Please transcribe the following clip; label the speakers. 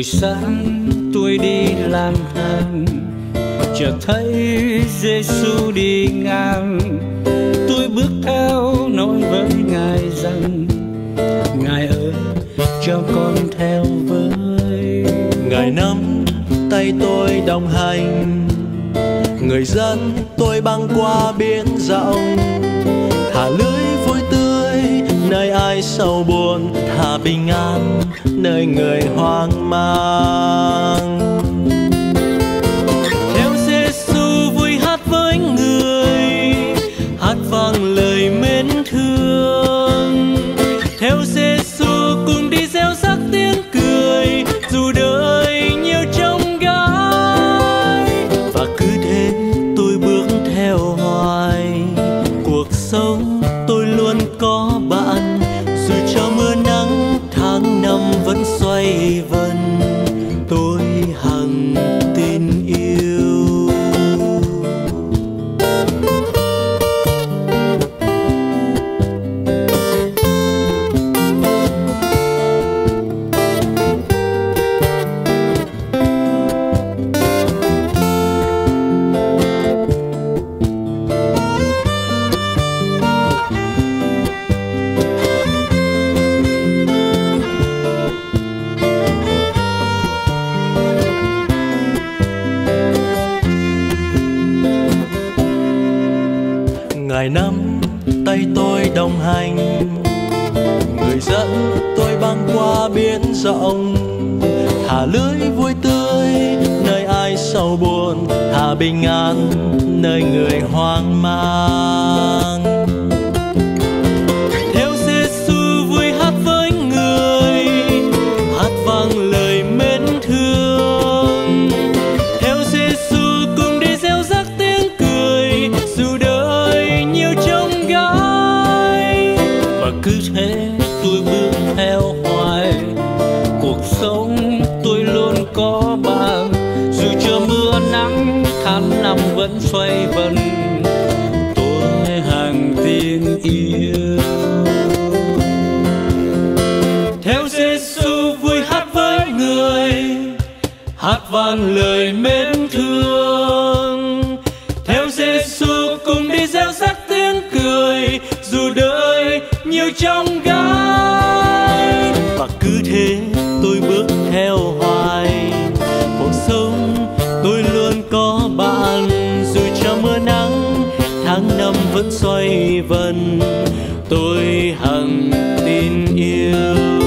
Speaker 1: buổi sáng tôi đi lang thang, chợt thấy Giêsu đi ngang. Tôi bước theo nói với ngài rằng, ngài ơi, cho con theo với.
Speaker 2: Ngài nắm tay tôi đồng hành. Người dân tôi băng qua biển rộng nơi sâu buồn thả bình an nơi người hoang mang. Bạn ngài nắm tay tôi đồng hành. Người dẫn tôi băng qua biển rộng thả lưới vui tươi nơi ai sầu buồn, thả bình an nơi người hoang mang.
Speaker 3: Theo
Speaker 1: hoài. Cuộc sống tôi luôn có bạn dù chưa mưa nắng, tháng năm vẫn xoay vần. Tôi hàng tiếng yêu.
Speaker 3: Theo Giêsu vui hát với người, hát vang lời mến thương. Theo Giêsu cùng đi gieo rắc tiếng cười, dù đời nhiều trong gai
Speaker 2: và cứ thế tôi bước theo hoài. Cuộc sống tôi luôn có bạn, dù cho mưa nắng, tháng năm vẫn xoay vần. Tôi hằng tin yêu.